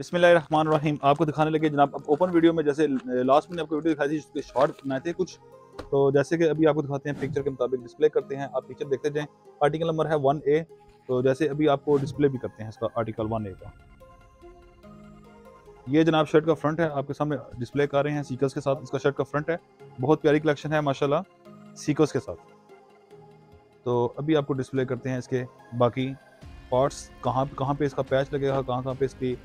बिस्मिल्लाहिर्रहमानिर्रहीम। आपको दिखाने लगे जनाब, अब ओपन वीडियो में जैसे लास्ट में आपको वीडियो दिखाई थी शॉर्ट बनाए थे कुछ। तो जैसे कि अभी आपको दिखाते हैं पिक्चर के मुताबिक डिस्प्ले करते हैं। आप पिक्चर देखते जाएँ। आर्टिकल नंबर है वन ए तो जैसे अभी आपको डिस्प्ले भी करते हैं इसका आर्टिकल वन ए का। ये जनाब शर्ट का फ्रंट है। आपके सामने डिस्प्ले कर रहे हैं सीकर्स के साथ। इसका शर्ट का फ्रंट है। बहुत प्यारी कलेक्शन है, माशाल्लाह सीकर्स के साथ। तो अभी आपको डिस्प्ले करते हैं इसके बाकी पार्ट्स कहाँ कहाँ पे इसका पैच लगेगा, कहाँ कहाँ पे इसकी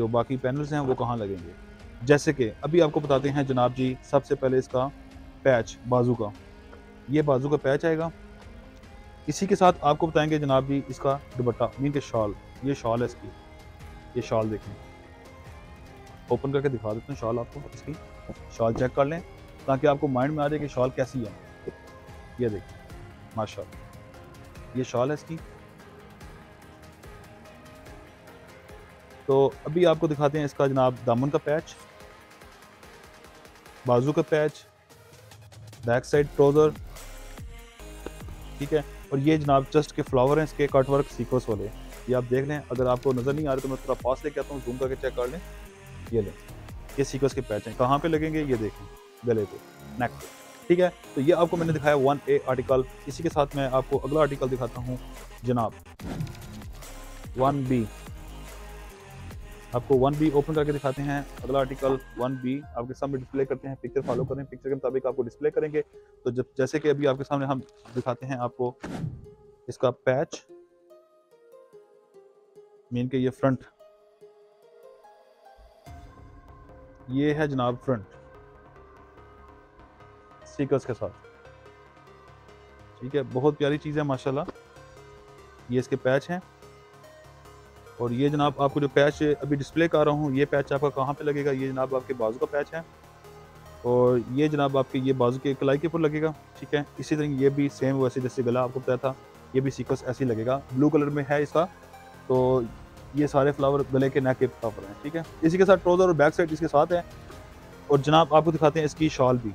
जो बाकी पैनल्स हैं, वो कहाँ लगेंगे? जैसे कि, अभी आपको बताते हैं जनाब जी, सबसे पहले इसका पैच बाजू का। ये बाजू का पैच आएगा। इसी के साथ आपको बताएँगे जनाब जी, इसका दुपट्टा मीन के शॉल ये शॉल है इसकी। ये शॉल देखें। ओपन करके दिखा देते हैं शॉल आपको, इसकी। शॉल चेक कर लें, ताकि आपको माइंड में आ जाए कि शॉल कैसी है। ये देखें माशा ये शॉल है इसकी। तो अभी आपको दिखाते हैं इसका जनाब दामन का पैच, बाजू का पैच, बैक साइड ट्रोज़र, ठीक है? और ये जनाब चस्ट के फ्लावर हैं, इसके कटवर्क सीकोस वाले। ये आप देख लें, अगर आपको नज़र नहीं आ रहा तो मैं थोड़ा पास लेके आता हूँ जूम करके चेक कर लें। ये लें, ये सीकोस के पैच हैं। कहाँ पे लगेंगे? ये देखें, गले पे नेक पे, ठीक है? तो ये आपको मैंने दिखाया वन ए आर्टिकल इसी के साथ मैं आपको अगला आर्टिकल दिखाता हूँ, जनाब वन बी आपको वन बी ओपन करके दिखाते हैं। अगला आर्टिकल वन बी आपके सामने डिस्प्ले करते हैं। पिक्चर फॉलो करें। पिक्चर के मुताबिक आपको डिस्प्ले करेंगे। तो जब, जैसे कि अभी आपके सामने हम दिखाते हैं आपको इसका पैच मीन के ये फ्रंट ये है जनाब फ्रंट स्टिकर्स के साथ। ठीक है? बहुत प्यारी चीज़ है, माशाल्लाह। ये इसके पैच हैं। और ये जनाब आपको जो पैच अभी डिस्प्ले कर रहा हूँ, ये पैच आपका कहाँ पे लगेगा? ये जनाब आपके बाजू का पैच है। और ये जनाब आपके, ये बाजू के कलाई के ऊपर लगेगा, ठीक है? इसी तरह ये भी सेम वैसे जैसे गला आपको पता था, ये भी सीक्वेंस ऐसे ही लगेगा। ब्लू कलर में है इसका तो ये सारे फ्लावर गले के नेक के फ्लावर हैं, ठीक है? इसी के साथ ट्रोज़र और बैक साइड इसके साथ है। और जनाब आपको दिखाते हैं इसकी शॉल भी।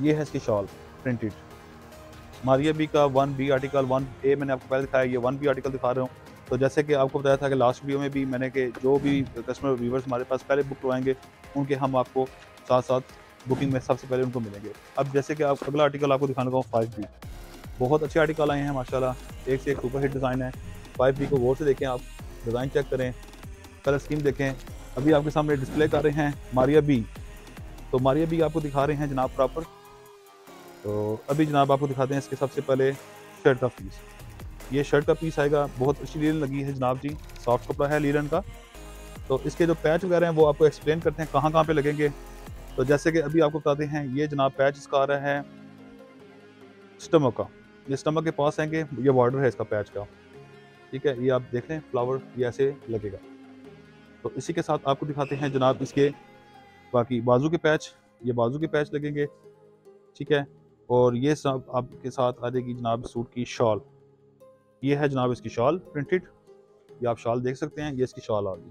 ये है इसकी शॉल प्रिंटेड मारिया बी का one B article one A मैंने आपको पहले दिखाया, ये वन बी आर्टिकल दिखा रहा हूँ। तो जैसे कि आपको बताया था कि लास्ट वीडियो में भी मैंने कि जो भी कस्टमर व्यूवर्स हमारे पास पहले बुक करवाएँगे, उनके हम आपको साथ साथ बुकिंग में सबसे पहले उनको मिलेंगे। अब जैसे कि आप, अगला आर्टिकल आपको दिखाने का फाइव बी बहुत अच्छे आर्टिकल आए हैं, माशाल्लाह। एक से एक सुपर हिट डिज़ाइन है। फाइव बी को गौर से देखें आप डिज़ाइन चेक करें कलर स्कीम देखें। अभी आपके सामने डिस्प्ले कर रहे हैं मारिया बी तो मारिया बी आपको दिखा रहे हैं जनाब प्रॉपर तो अभी जनाब आपको दिखाते हैं इसके सबसे पहले शर्ट का पीस ये शर्ट का पीस आएगा। बहुत अच्छी लीलन लगी है जनाब जी। सॉफ्ट कपड़ा है लीलन का। तो इसके जो पैच वगैरह हैं, वो आपको एक्सप्लेन करते हैं कहाँ कहाँ पे लगेंगे। तो जैसे कि अभी आपको बताते हैं, ये जनाब पैच इसका आ रहा है स्टमक का। ये स्टमक के पास आएँगे, ये बॉर्डर है इसका पैच का। ठीक है, ये आप देख लें फ्लावर ये ऐसे लगेगा। तो इसी के साथ आपको दिखाते हैं जनाब इसके बाकी बाजू के पैच ये बाजू के पैच लगेंगे। ठीक है, और ये सब आपके साथ आ जाएगी जनाब सूट की शॉल ये है जनाब इसकी शॉल प्रिंटेड ये आप शॉल देख सकते हैं, ये इसकी शॉल आ गई।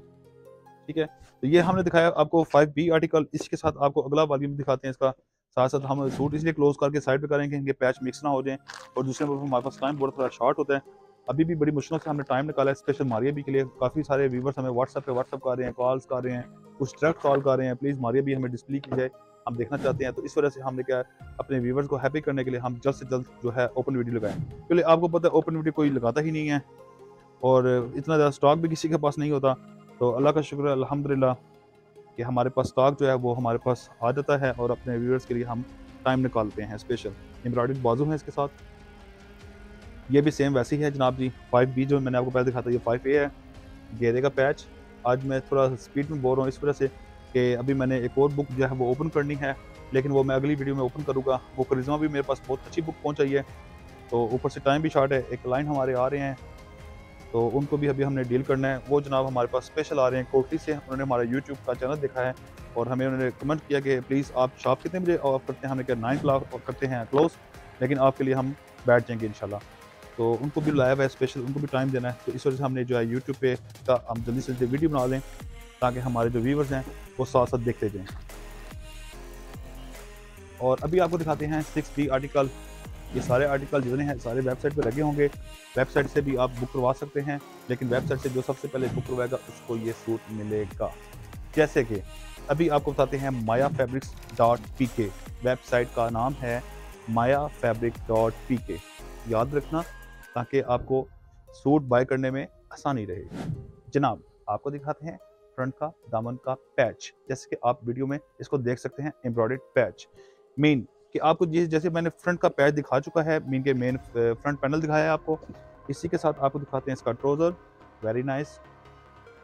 ठीक है? तो ये हमने दिखाया आपको फाइव बी आर्टिकल इसके साथ आपको अगला वॉल्यूम दिखाते हैं इसका। साथ साथ हम सूट इसलिए क्लोज करके साइड पे करेंगे, इनके पैच मिक्स ना हो जाए। और दूसरे नंबर पर हमारे पास टाइम बहुत थोड़ा शॉर्ट होता है। अभी भी बड़ी मुश्किल से हमने टाइम निकाला है स्पेशल मारिया भी के लिए। काफ़ी सारे व्यूवर्स हमें व्हाट्सएप पे व्हाट्सअप कर रहे हैं कॉल्स कर रहे हैं, कुछ डायरेक्ट कॉल कर रहे हैं। प्लीज़ मारिया भी हमें डिस्प्ले की जाए। हम देखना चाहते हैं तो इस वजह से हमने क्या अपने व्यूवर्स को हैप्पी करने के लिए हम जल्द से जल्द जो है ओपन वीडियो लगाएँ। पहले आपको पता है ओपन वीडियो कोई लगाता ही नहीं है। और इतना ज़्यादा स्टॉक भी किसी के पास नहीं होता। तो अल्लाह का शुक्र अल्हम्दुलिल्लाह, कि हमारे पास स्टॉक जो है, वो हमारे पास आ जाता है और अपने व्यूवर्स के लिए हम टाइम निकालते हैं स्पेशल एम्ब्रॉयड बाजू है इसके साथ। ये भी सेम वैसे ही है जनाब जी फाइव बी जो मैंने आपको पहले दिखा था, ये फाइव ए है। गेरे का पैच आज मैं थोड़ा स्पीड में बोल रहा हूँ, इस वजह से कि अभी मैंने एक और बुक जो है वो ओपन करनी है, लेकिन वो मैं अगली वीडियो में ओपन करूँगा। वो करिज्मा भी मेरे पास बहुत अच्छी बुक पहुँचाई है। तो ऊपर से टाइम भी शॉर्ट है, एक लाइन हमारे आ रहे हैं। तो उनको भी अभी हमने डील करना है। वो जनाब हमारे पास स्पेशल आ रहे हैं कोटी से। उन्होंने हमारा यूट्यूब का चैनल देखा है और हमें उन्होंने कमेंट किया कि प्लीज़ आप शॉप कितने बजे ऑफ़ करते हैं? हमने क्या नाइन क्लाक करते हैं क्लोज लेकिन आपके लिए हम बैठ जाएँगे इन तो उनको भी हुआ है स्पेशल उनको भी टाइम देना है। तो इस वजह से हमने जो है यूट्यूब पे का, हम जल्दी से जल्दी वीडियो बना लें। ताकि हमारे जो व्यूवर्स हैं, वो साथ साथ देखते जाएँ। और अभी आपको दिखाते हैं सिक्स डी आर्टिकल ये सारे आर्टिकल जितने हैं, सारे वेबसाइट पे लगे होंगे। वेबसाइट से भी आप बुक करवा सकते हैं, लेकिन वेबसाइट से जो सबसे पहले बुक करवाएगा, उसको ये सूट मिलेगा। जैसे कि, अभी आपको बताते हैं Maya fabrics dot P K website का नाम है माया फैब्रिक डॉट पी के याद रखना, ताकि आपको सूट बाय करने में आसानी रहे। जनाब, आपको दिखाते हैं फ्रंट का, दामन का पैच जैसे कि आप वीडियो में इसको देख सकते हैं एम्ब्रॉयड पैच मेन कि आपको जिस, जैसे मैंने फ्रंट का पैच दिखा चुका है मीन के मेन फ्रंट पैनल दिखाया है आपको। इसी के साथ आपको दिखाते हैं इसका ट्रोज़र वेरी नाइस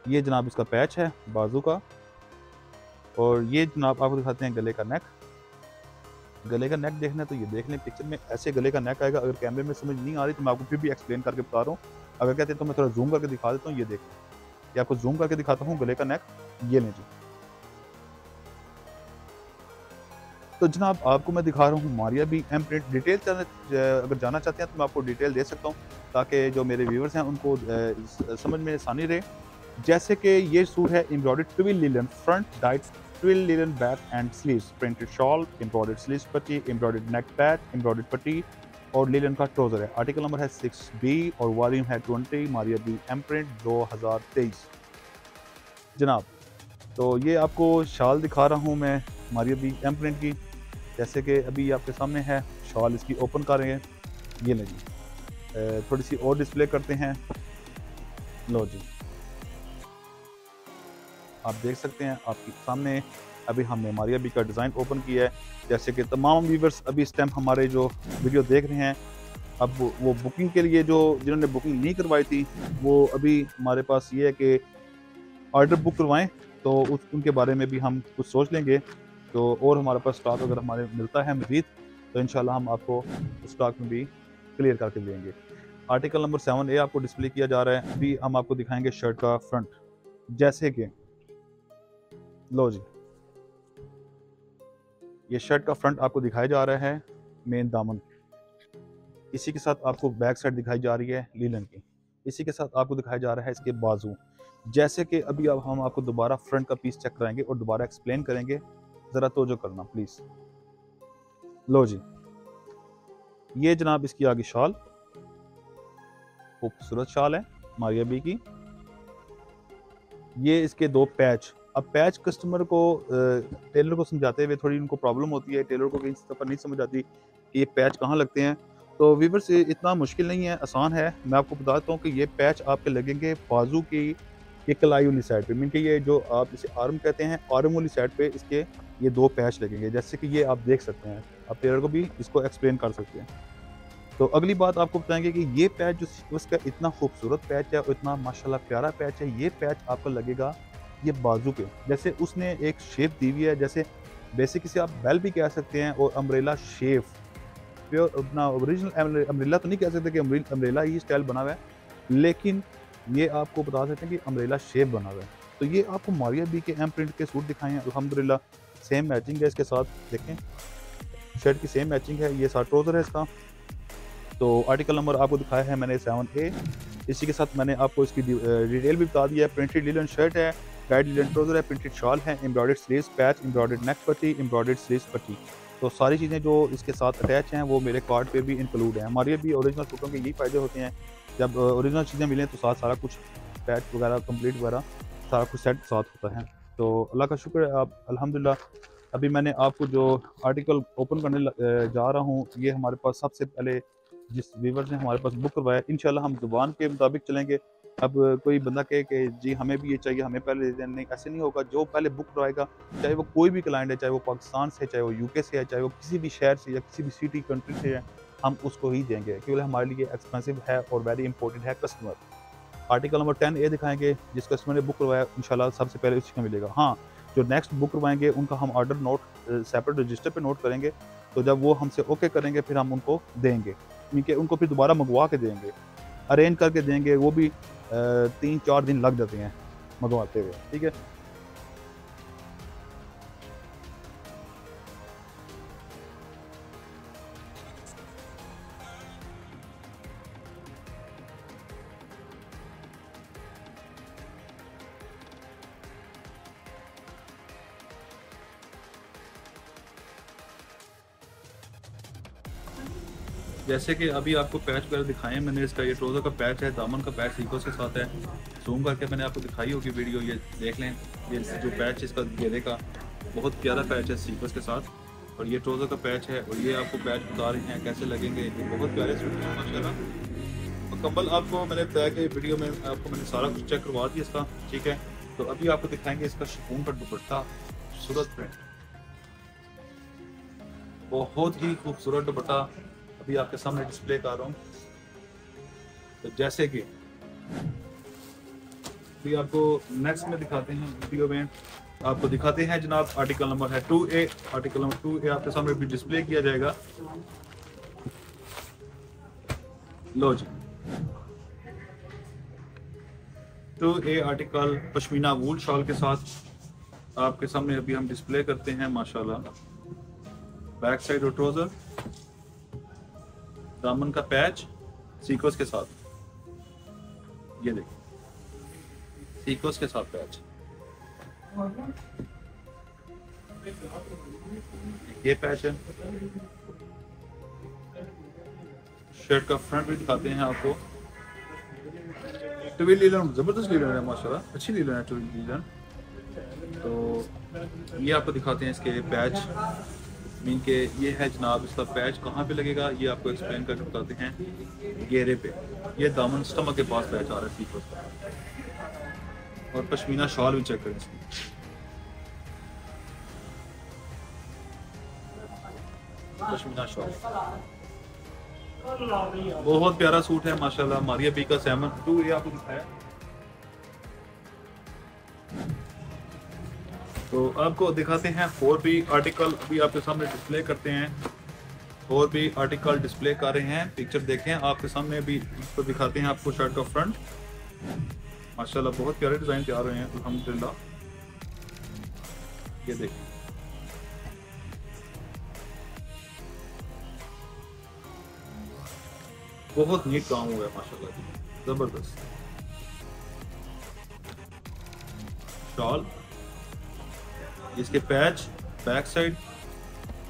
ये जनाब इसका पैच है, बाजू का। और ये जनाब आपको दिखाते हैं गले का नेक गले का नेक देखना है तो ये देख लें पिक्चर में ऐसे गले का नेक आएगा। अगर कैमरे में समझ नहीं आ रही तो मैं आपको फिर भी एक्सप्लेन करके बता रहा हूँ। अगर कहते हैं तो मैं थोड़ा जूम करके दिखा देता हूँ, ये देख ये आपको जूम करके दिखाता हूँ, गले का नेक ये लें जी। तो जनाब, आपको मैं दिखा रहा हूँ, मारिया भी एम प्रिंट डिटेल अगर जाना चाहते हैं तो मैं आपको डिटेल दे सकता हूँ, ताकि जो मेरे व्यूवर्स हैं, उनको समझ में आसानी रहे। जैसे कि ये सूट है embroidered twill linen front dyed twill linen back and sleeves printed shawl embroidered sleeves पट्टी एम्ब्रॉयड नेक पैच एम्ब्रॉयड पट्टी और लिलन का ट्रोजर है। आर्टिकल नंबर है सिक्स बी और वॉल्यूम है twenty Maria B M print दो हज़ार तेईस। जनाब तो ये आपको शाल दिखा रहा हूँ मैं मारिया बी एम प्रिंट की। जैसे कि अभी आपके सामने है, शॉल इसकी ओपन कर रहे हैं ये ले थोड़ी सी और डिस्प्ले करते हैं। लो जी। आप देख सकते हैं आपके सामने अभी हमने मारिया बी का डिज़ाइन ओपन किया है। जैसे कि तमाम व्यूवर्स अभी इस टाइम हमारे जो वीडियो देख रहे हैं, अब वो बुकिंग के लिए जो जिन्होंने बुकिंग नहीं करवाई थी, वो अभी हमारे पास ये है कि ऑर्डर बुक करवाएँ तो उस, उनके बारे में भी हम कुछ सोच लेंगे। तो और हमारे पास स्टॉक अगर हमारे मिलता है मजीद तो इन हम आपको स्टॉक में भी क्लियर करके देंगे। आर्टिकल नंबर सेवन ए आपको डिस्प्ले किया जा रहा है। अभी हम आपको दिखाएँगे शर्ट का फ्रंट जैसे कि, लो जी। ये शर्ट का फ्रंट आपको दिखाया जा रहा है मेन दामन इसी के साथ आपको बैक साइड दिखाई जा रही है लीलन की। इसी के साथ आपको दिखाया जा रहा है इसके बाजू। जैसे कि अभी अब हम आपको दोबारा फ्रंट का पीस चेक कराएँगे और दोबारा एक्सप्लेन करेंगे, ज़रा तो जो करना प्लीज़ लो जी। ये जनाब इसकी आगे शॉल खूबसूरत शॉल है, मारिया बी की। ये इसके दो पैच अब पैच कस्टमर को टेलर को समझाते हुए थोड़ी उनको प्रॉब्लम होती है टेलर को कहीं दफ़ा नहीं समझ आती कि ये पैच कहाँ लगते हैं। तो वीवर से इतना मुश्किल नहीं है, आसान है। मैं आपको बताता हूँ कि ये पैच आपके लगेंगे बाजू की ये कलाई वाली साइड पे। मीन कि ये जो आप इसे आर्म कहते हैं आर्म वाली साइड पे इसके ये दो पैच लगेंगे। जैसे कि ये आप देख सकते हैं, आप टेलर को भी इसको एक्सप्लेन कर सकते हैं। तो अगली बात आपको बताएँगे कि ये पैच जो उसका इतना खूबसूरत पैच है और इतना माशाल्लाह प्यारा पैच है, ये पैच आपको लगेगा ये बाजू पे। जैसे उसने एक शेप दी हुई है, जैसे बेसिक इसे आप बेल भी कह सकते हैं और अम्ब्रेला शेप प्योर अपना ओरिजिनल अम्ब्रेला तो नहीं कह सकते कि अम्ब्रेला ही स्टाइल बना हुआ है, लेकिन ये आपको बता सकते हैं कि अम्ब्रेला शेप बना हुआ है। तो ये आपको मारिया बी के एम प्रिंट के सूट दिखाए हैं। अलहमदिल्ला सेम मैचिंग है इसके साथ, देखें। शर्ट की सेम मैचिंग है, ये साथ ट्रोज़र है इसका। तो आर्टिकल नंबर आपको दिखाया है मैंने सेवन ए इसी के साथ मैंने आपको इसकी डिटेल भी बता दिया है। प्रिंटेड लिलन शर्ट है। लिलन ट्रोज़र है प्रिंटेड शॉल है एम्ब्रॉयड स्लीव्स पैच एम्ब्रॉयड नेक पट्टी एम्ब्रॉयड स्लीव्स पट्टी तो सारी चीज़ें जो इसके साथ अटैच हैं, वो मेरे कार्ड पे भी इंक्लूड हैं। हमारे भी ओरिजिनल सूटों के यही फ़ायदे होते हैं। जब ओरिजिनल चीज़ें मिलें तो साथ सारा कुछ पैच वगैरह कंप्लीट वगैरह, सारा कुछ सेट साथ होता है। तो अल्लाह का शुक्र है, आप, अल्हम्दुलिल्लाह, अभी मैंने आपको जो आर्टिकल ओपन करने जा रहा हूँ, ये हमारे पास सबसे पहले जिस व्यूवर ने हमारे पास बुक करवाया इन हम ज़ुबान के मुताबिक चलेंगे। अब कोई बंदा कहे कि जी हमें भी ये चाहिए, हमें पहले दे नहीं, ऐसे नहीं होगा। जो पहले बुक करवाएगा चाहे वो कोई भी क्लाइंट है, चाहे वो पाकिस्तान से चाहे वो यूके से है, चाहे वो किसी भी शहर से या किसी भी सिटी कंट्री से है, हम उसको ही देंगे। क्योंकि हमारे लिए एक्सपेंसिव है और वेरी इंपॉर्टेंट है customer article number ten A दिखाएँगे जिस कस्टमर ने बुक करवाया इन सबसे पहले उसी का मिलेगा। हाँ जो नेक्स्ट बुक करवाएँगे, उनका हम ऑर्डर नोट सेपरेट रजिस्टर पे नोट करेंगे। तो जब वो हमसे ओके करेंगे, फिर हम उनको देंगे। क्योंकि उनको फिर दोबारा मंगवा के देंगे। अरेंज करके देंगे, वो भी तीन चार दिन लग जाते हैं मंगवाते हुए ठीक है? जैसे कि अभी आपको पैच वगैरह दिखाए मैंने इसका, ये ट्रोज़र का पैच है दामन का पैच सीकोस के साथ है। जूम करके मैंने आपको दिखाई होगी वीडियो ये देख लें। ये जो पैच इसका घेरे का, बहुत प्यारा पैच है सीकोस के साथ। और ये ट्रोज़र का पैच है, और ये आपको पैच बता रहे हैं कैसे लगेंगे। ये बहुत प्यारे सूट हैं माशा मुकम्मल आपको मैंने बताया कि वीडियो में आपको मैंने सारा कुछ चेक करवा दिया इसका, ठीक है? तो अभी आपको दिखाएँगे इसका शकून का दुपट्टा खूबसूरत प्रिंट बहुत ही खूबसूरत दुपट्टा। अभी आपके सामने डिस्प्ले कर रहा हूँ। तो जैसे कि अभी आपको नेक्स्ट में दिखाते हैं वीडियो में। आपको दिखाते हैं जनाब आर्टिकल नंबर है two A article number two A आपके सामने भी डिस्प्ले किया जाएगा। लो जी। Two A article pashmina wool shawl के साथ आपके सामने अभी हम डिस्प्ले करते हैं, माशाल्लाह। बैक साइड और ट्रोजर दामन का पैच सीकोस के साथ। ये देखिए सीकोस के साथ पैच। ये पैच है। शर्ट का फ्रंट भी दिखाते हैं आपको। ट्विल लीलन ज़बरदस्त लीलन है, माशाल्लाह। अच्छी लीलन है ट्विल लीलन तो ये आपको दिखाते हैं इसके पैच। मीन के ये है जनाब इसका पैच कहाँ पे लगेगा? ये आपको एक्सप्लेन करके बताते हैं गेरे पे। ये दामन स्टमक के पास पैच आ रहा है ठीक और पश्मीना शॉल भी चेक करें इसकी। पश्मीना शॉल बहुत प्यारा सूट है, माशाल्लाह। मारिया पी का सैमन टू ये आपको दिखाया तो आपको दिखाते हैं फोर बी आर्टिकल अभी आपके सामने डिस्प्ले करते हैं। फोर बी आर्टिकल डिस्प्ले कर रहे हैं। पिक्चर देखें, आपके सामने भी तो दिखाते हैं आपको शर्ट का फ्रंट माशाल्लाह, बहुत प्यारे डिज़ाइन तैयार हुए हैं अलहमदिल्ला ये देखें। बहुत नीट काम हुआ है, माशाल्लाह ज़बरदस्त। शॉल। इसके पैच बैक साइड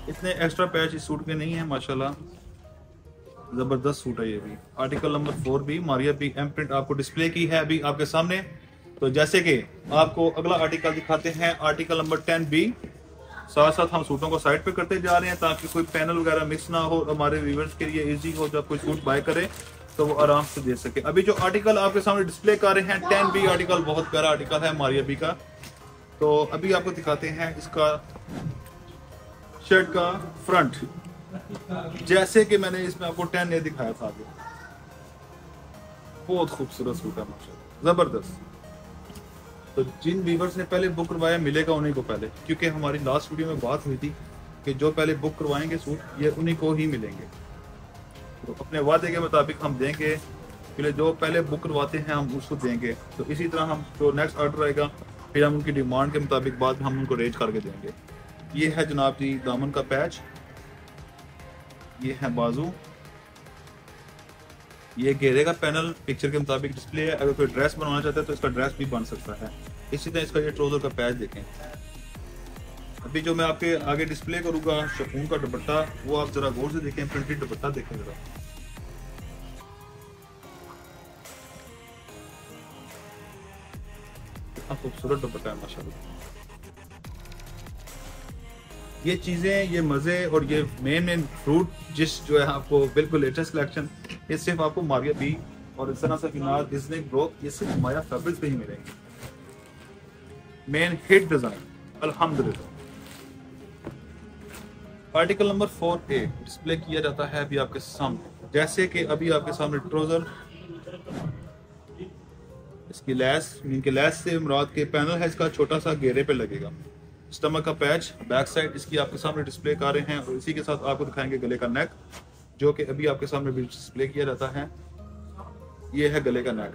इतने एक्स्ट्रा पैच इस सूट के नहीं है, माशाल्लाह। ज़बरदस्त सूट है ये भी। आर्टिकल नंबर फोर भी मारिया भी एम प्रिंट आपको डिस्प्ले की है अभी आपके सामने। तो जैसे कि आपको अगला आर्टिकल दिखाते हैं आर्टिकल नंबर टेन बी साथ साथ हम सूटों को साइड पे करते जा रहे हैं ताकि कोई पैनल वगैरह मिक्स ना हो हमारे व्यूवर्स के लिए इजी हो जब कोई सूट बाय करे तो वो आराम से दे सके। अभी जो आर्टिकल आपके सामने डिस्प्ले कर रहे हैं टेन बी आर्टिकल बहुत प्यारा आर्टिकल है मारिया बी का। तो अभी आपको दिखाते हैं इसका शर्ट का फ्रंट जैसे कि मैंने इसमें आपको टेन ए दिखाया था आगे। बहुत खूबसूरत सूट है माशा ज़बरदस्त। तो जिन व्यूवर्स ने पहले बुक करवाया, मिलेगा उन्हीं को पहले। क्योंकि हमारी लास्ट वीडियो में बात हुई थी कि जो पहले बुक करवाएँगे सूट, ये उन्हीं को ही मिलेंगे। तो अपने वादे के मुताबिक हम देंगे जो पहले बुक करवाते हैं, हम उसको देंगे। तो इसी तरह हम जो नेक्स्ट ऑर्डर आएगा फिर हम उनकी डिमांड के मुताबिक बाद हम उनको रेज करके देंगे। ये है जनाब जी दामन का पैच ये है बाजू। ये घेरे का पैनल पिक्चर के मुताबिक डिस्प्ले है। अगर कोई ड्रेस बनवाना चाहता है तो इसका ड्रेस भी बन सकता है। इसी तरह इसका ये ट्रोजर का पैच देखें। अभी जो मैं आपके आगे डिस्प्ले करूँगा शकून का दुपट्टा, वो आप जरा गौर से देखें प्रिंटेड दुपट्टा देखें जरा। कितना खूबसूरत दुपट्टा है, माशाल्लाह। ये चीज़ें, ये मज़े और ये मेन मेन फ्रूट जिस जो है आपको बिल्कुल लेटेस्ट कलेक्शन ये सिर्फ़ आपको मारिया बी और इस तरह से फिनार डिजनी ब्रोक ये सिर्फ़ माया फैब्रिक पे ही मिलेंगे। मेन हिट डिज़ाइन अल्हम्दुलिल्लाह। Article number four A display किया जाता है अभी आपके सामने। जैसे कि अभी आपके सामने ट्रोजर इसकी लैस, इनके लैस से मुराद के पैनल है, इसका छोटा सा घेरे पे लगेगा। स्टमक का पैच, बैक साइड, इसकी आपके सामने डिस्प्ले कर रहे हैं, और इसी के साथ आपको दिखाएँगे गले का नेक, जो कि अभी आपके सामने भी डिस्प्ले किया जाता है। ये है गले का नेक।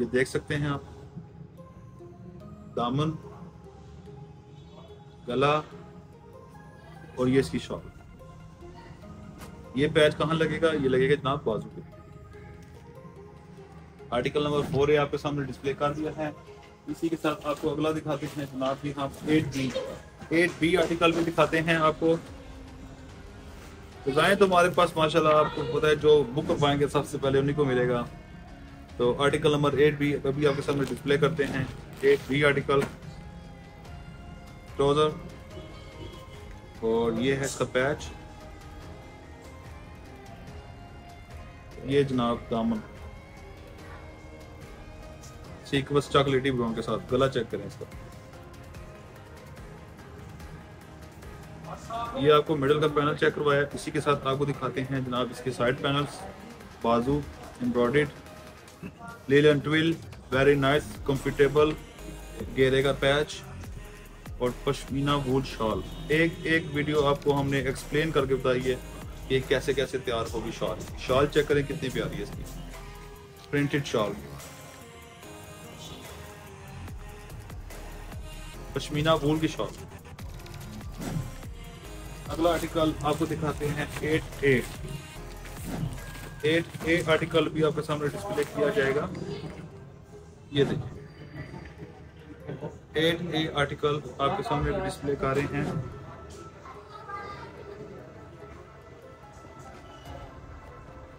ये देख सकते हैं आप। दामन, गला, और ये इसकी शॉप ये पैच कहाँ लगेगा? ये लगेगा जनाब बाजू पे। आर्टिकल नंबर फोर है आपके सामने डिस्प्ले कर दिया है। इसी के साथ आपको अगला दिखाते हैं, जनाब जी हम eight B eight B article भी दिखाते हैं आपको। डिज़ाइन तो हमारे पास, माशाल्लाह, आपको पता है जो बुक करवाएँगे सबसे पहले उन्हीं को मिलेगा। तो आर्टिकल नंबर एट बी अभी आपके सामने डिस्प्ले करते हैं। एट बी आर्टिकल ट्राउज़र और ये है इसका पैच ये जनाब दामन। सीक्वस चॉकलेटी ब्राउन के साथ, गला चेक करें इसका। ये आपको मिडल का पैनल चेक करवाया, इसी के साथ आपको दिखाते हैं जनाब इसके साइड पैनल्स बाजू embroidered linen twill very nice comfortable गेरे का पैच और पश्मीना वूल शॉल एक एक वीडियो आपको हमने एक्सप्लेन करके बताई है कि कैसे कैसे तैयार होगी शॉल शॉल चेक करें, कितनी प्यारी है इसकी। प्रिंटेड शॉल पश्मीना वूल की शॉल अगला आर्टिकल आपको दिखाते हैं eight A eight A article भी आपके सामने डिस्प्ले किया जाएगा. ये देखिए. एट ए आर्टिकल आपके सामने डिस्प्ले कर रहे हैं.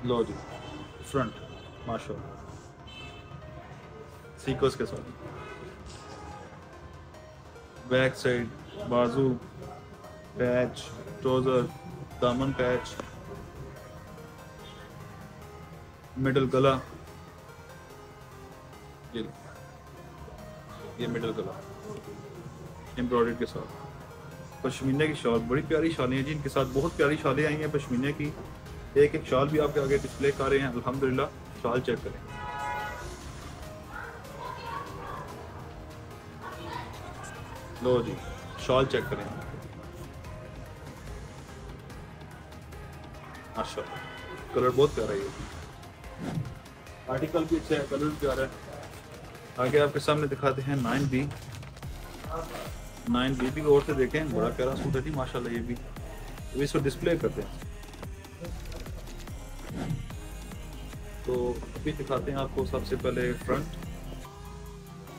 लो जी फ्रंट माशा सीकोस के साथ. बैक साइड बाजू पैच ट्रोजर दामन पैच मिडल गला ये ये मिडल गला एम्ब्रॉयड के साथ. पश्मीने की शॉल, बड़ी प्यारी शालें हैं जी इनके साथ। बहुत प्यारी शालें आई हैं पश्मीने की। एक एक शाल भी आपके आगे डिस्प्ले कर रहे हैं। अल्हम्दुलिल्लाह, शाल चेक करें। लो जी। शॉल चेक करें। अच्छा कलर बहुत प्यारा है आर्टिकल भी अच्छा है, कलर भी प्यारा है। आगे आपके सामने दिखाते हैं नाइन बी नाइन बी भी और से देखें, बड़ा प्यारा सूट है जी, माशाल्लाह ये भी। तो इसको डिस्प्ले करते हैं। तो अभी दिखाते हैं आपको सबसे पहले फ्रंट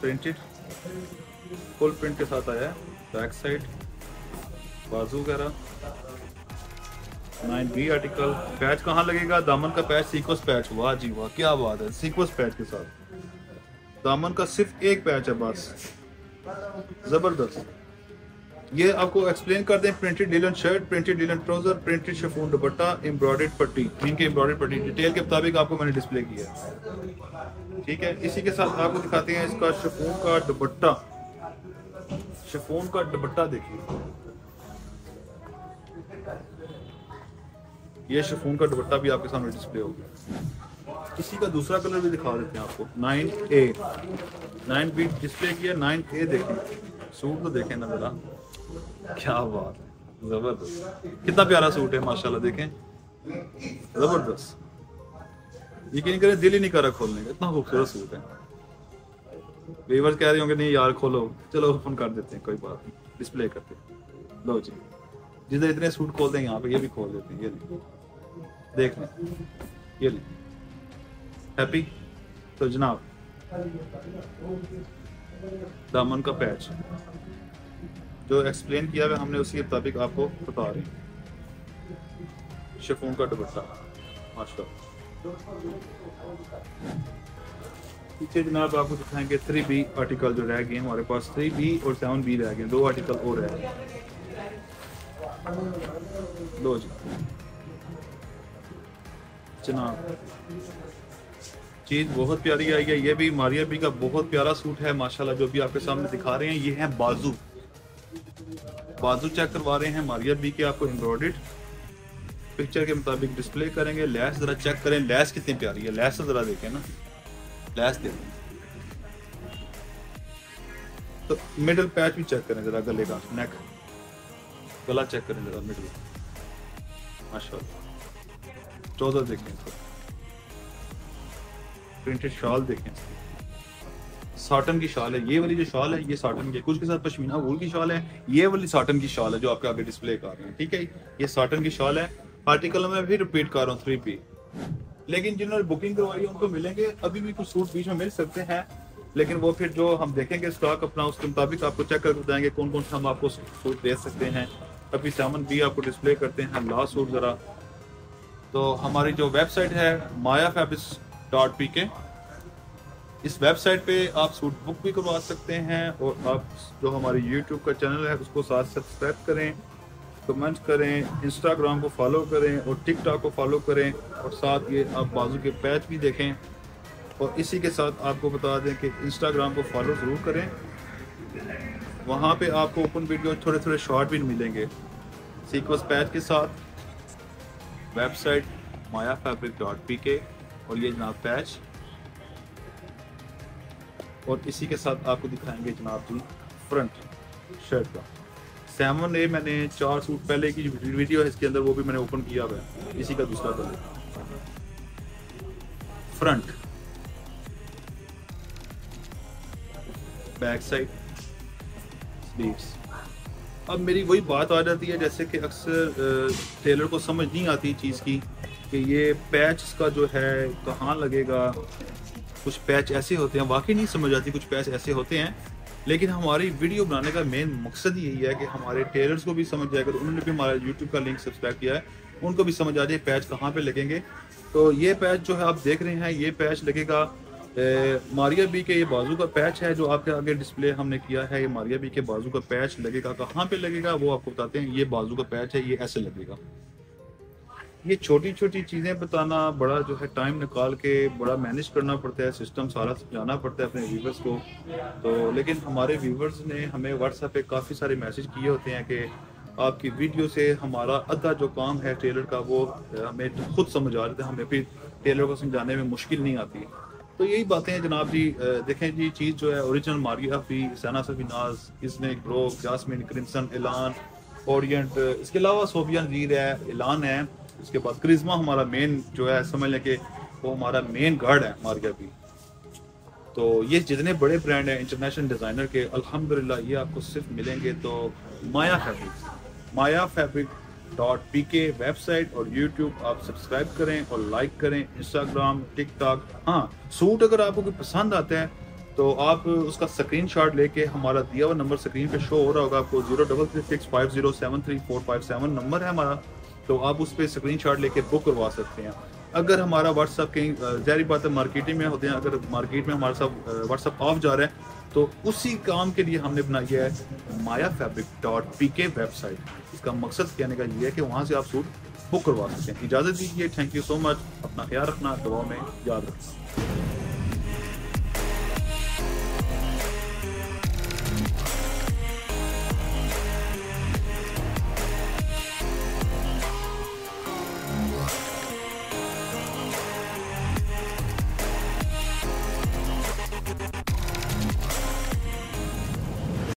प्रिंटेड फुल प्रिंट के साथ आया है। बैक साइड, बाजू वगैरह। Nine B article. पैच कहाँ लगेगा? दामन का पैच सीक्वस पैच। वाह जी वाह, क्या बात है। सीक्वस पैच के साथ। दामन का सिर्फ़ एक पैच है, बस। ज़बरदस्त। ये आपको एक्सप्लेन कर दें printed linen shirt printed linen trouser printed chiffon dupatta embroidered पट्टी। तीन के एम्ब्रॉयडेड पट्टी। डिटेल के मुताबिक आपको मैंने डिस्प्ले किया है। ठीक है? इसी के साथ आपको दिखाते हैं इसका शिफोन का दुपट्टा। शिफोन का दुपट्टा देखिए। ये शिफोन का दुपट्टा भी आपके सामने डिस्प्ले हो गया। इसी का दूसरा कलर भी दिखा देते हैं आपको। Nine A nine B display किया नाइन ए देखिए। सूट तो देखें ना मेरा क्या बात है। ज़बरदस्त। कितना प्यारा सूट है, माशाल्लाह देखें। ज़बरदस्त। यकीन करें, दिल ही नहीं करा खोलने का। इतना खूबसूरत सूट है। वीवर्स कह रहे होंगे, नहीं यार, खोलो। चलो ओपन कर देते हैं, कोई बात नहीं। डिस्प्ले करते हैं। लो जी। जिधर इतने सूट खोल देंगे यहाँ पे ये भी खोल देते हैं, ये देख। लें। ये लें। हैप्पी तो जनाब, दामन का पैच जो एक्सप्लेन किया हुआ हमने, उसके मुताबिक आपको बता रहे हैं। शिफोन का दुपट्टा। माशा पीछे जनाब आपको दिखाएँगे थ्री बी आर्टिकल जो रह गए हमारे पास। थ्री बी और सेवन बी रह गए दो आर्टिकल और रह गए दो जनाब, चीज़ बहुत प्यारी आई है, ये भी मारिया बी का बहुत प्यारा सूट है, माशाल्लाह, जो भी आपके सामने दिखा रहे हैं, ये है बाजू। बाजू चेक करवा रहे हैं मारिया बी के, आपको एम्ब्रॉयड पिक्चर के मुताबिक डिस्प्ले करेंगे। लैस जरा चेक करें लैस कितनी प्यारी है लैस जरा देखें ना। लैस दे तो मिडल पैच भी चेक करें जरा गले का नेक गला चेक करें जरा मिडल माशा चौदह देखें प्रिंटेड शॉल देखें साटन की शॉल है। ये वाली जो शॉल है, ये साटन की कुछ के साथ पश्मीना वूल की शॉल है। ये वाली साटन की शॉल है जो आपके आगे डिस्प्ले कर रहे हैं। ठीक है? ये साटन की शॉल है। आर्टिकल में भी रिपीट कर रहा हूँ थ्री पी लेकिन जिन्होंने बुकिंग करवाई है उनको मिलेंगे। अभी भी कुछ सूट बीच में मिल सकते हैं। लेकिन वो फिर जो हम देखेंगे स्टॉक अपना, उसके मुताबिक आपको चेक कर बताएँगे कौन कौन से हम आपको सूट दे सकते हैं। अभी सामान भी आपको डिस्प्ले करते हैं लास्ट सूट जरा। तो हमारी जो वेबसाइट है माया फैब्रिक्स डॉट पी के इस वेबसाइट पे आप सूट बुक भी करवा सकते हैं और आप जो हमारे यूट्यूब का चैनल है, उसको साथ सब्सक्राइब करें। कमेंट करें इंस्टाग्राम को फॉलो करें और टिकटॉक को फॉलो करें और साथ ये आप बाजू के पैच भी देखें। और इसी के साथ आपको बता दें कि इंस्टाग्राम को फॉलो ज़रूर करें। वहाँ पे आपको ओपन वीडियो थोड़े थोड़े शॉर्ट भी मिलेंगे। सीक्वेंस पैच के साथ website Maya fabric dot P K और ये जनाब पैच और इसी के साथ आपको दिखाएँगे जनाब फ्रंट शर्ट का। सेवन ए मैंने चार सूट पहले की वीडियो है इसके अंदर वो भी मैंने ओपन किया हुआ है। इसी का दूसरा colour front back side sleeves अब मेरी वही बात आ जाती है, जैसे कि अक्सर टेलर को समझ नहीं आती चीज़ की, कि ये पैच का जो है, कहाँ लगेगा? कुछ पैच ऐसे होते हैं, वाकई नहीं समझ आती कुछ पैच ऐसे होते हैं लेकिन हमारी वीडियो बनाने का मेन मकसद यही है कि हमारे टेलर्स को भी समझ जाएगा तो उन्होंने भी हमारा यूट्यूब का लिंक सब्सक्राइब किया है उनको भी समझ आ जाए पैच कहाँ पे लगेंगे। तो ये पैच जो है आप देख रहे हैं ये पैच लगेगा ए, मारिया बी के ये बाजू का पैच है जो आपके आगे डिस्प्ले हमने किया है। ये मारिया बी के बाजू का पैच लगेगा कहाँ पे लगेगा वो आपको बताते हैं। ये बाजू का पैच है ये ऐसे लगेगा। ये छोटी छोटी चीज़ें बताना बड़ा जो है टाइम निकाल के बड़ा मैनेज करना पड़ता है सिस्टम सारा समझाना पड़ता है अपने व्यूवर्स को। तो लेकिन हमारे व्यूवर्स ने हमें व्हाट्सएप पे काफ़ी सारे मैसेज किए होते हैं कि आपकी वीडियो से हमारा अद्धा जो काम है टेलर का वो हमें खुद समझ आ रहे हमें फिर टेलर को समझाने में मुश्किल नहीं आती। तो यही बातें हैं जनाब जी। देखें जी, चीज़ जो है ओरिजिनल मारिया फ़ी सैना सफी नाज इसने ग्रो जासमिन क्रिमसन एलान ओरिएंट इसके अलावा सोबियन जीर है एलान है। उसके बाद क्रिज्मा हमारा मेन जो है समझ लें कि वो हमारा मेन गार्ड है मार्केट भी। तो ये जितने बड़े ब्रांड हैं इंटरनेशनल डिज़ाइनर के, अल्हम्दुलिल्लाह ये आपको सिर्फ़ मिलेंगे तो Maya fabric Maya fabric dot P K website और यूट्यूब आप सब्सक्राइब करें और लाइक करें। इंस्टाग्राम टिकटॉक हाँ सूट अगर आपको कोई पसंद आता है तो आप उसका स्क्रीन शॉट लेके हमारा दिया हुआ नंबर स्क्रीन पे शो हो रहा होगा आपको। Zero double three six five zero seven three four five seven number है हमारा। तो आप उस पर स्क्रीन शॉट लेके बुक करवा सकते हैं। अगर हमारा व्हाट्सअप कहीं जहरी बात है मार्केटिंग में होते हैं, अगर मार्केट में हमारा सब व्हाट्सअप ऑफ़ जा रहा है तो उसी काम के लिए हमने बनाया है Maya fabric dot P K website इसका मकसद कहने का ये है कि वहाँ से आप सूट बुक करवा सकते हैं। इजाज़त दीजिए। थैंक यू सो मच अपना ख्याल रखना दवा में याद रखना।